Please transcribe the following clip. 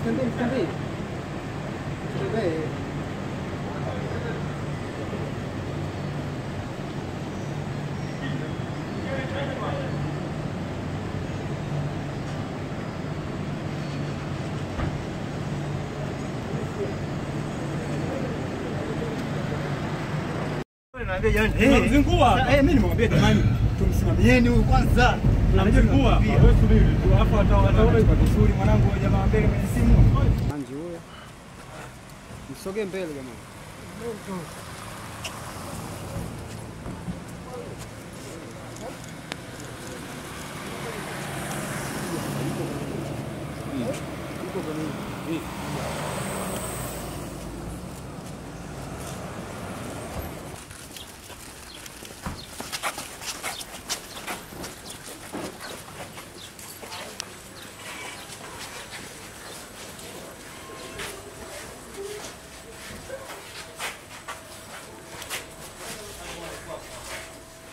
Mtembee, mtembee. Mtembee. Tunamzingua. Eh, mimi nimemwambia jamani, tumsimamieni huyu kwanza. Namchukua wewe, subiri tu, afu atawata wewe kwa kusuri. Mwanangu jamaa mbele kwenye simu, anji huyo, msogee mbele jamani. Yuko kwenye hii.